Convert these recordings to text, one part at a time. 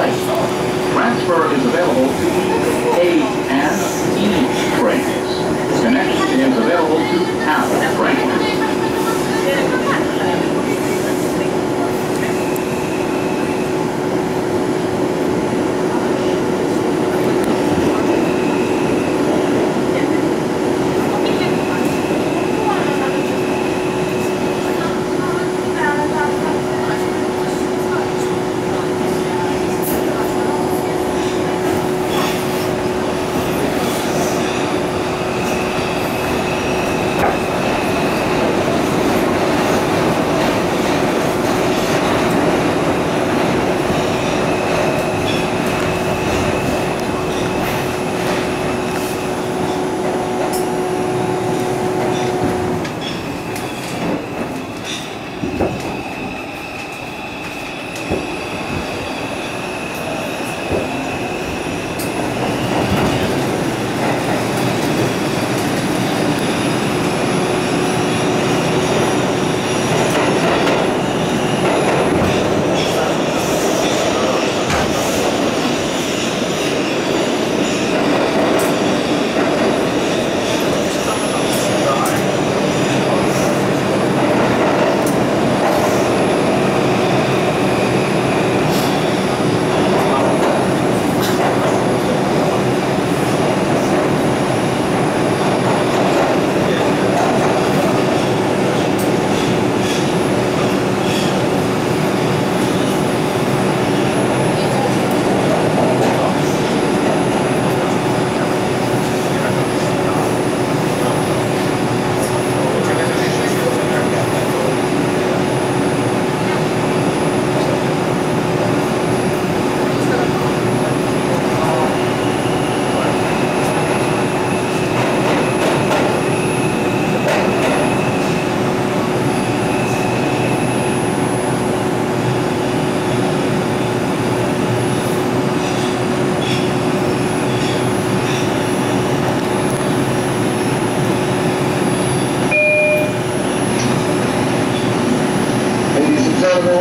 Transfer is available to A and E trains. Connection is available to PATH trains.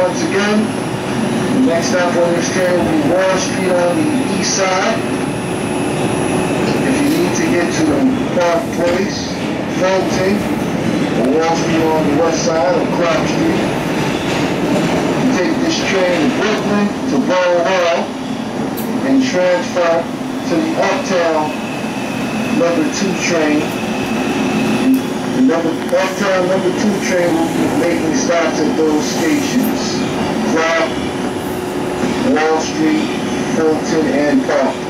Once again, next stop on this train will be Wall Street on the east side. If you need to get to Park Place, Fulton, or Wall Street on the west side of Clark Street, you take this train to Brooklyn to Borough Hall and transfer to the Uptown number two train the number, uptown number two train will be making stops at those stations. Clark, Wall Street, Fulton, and Park.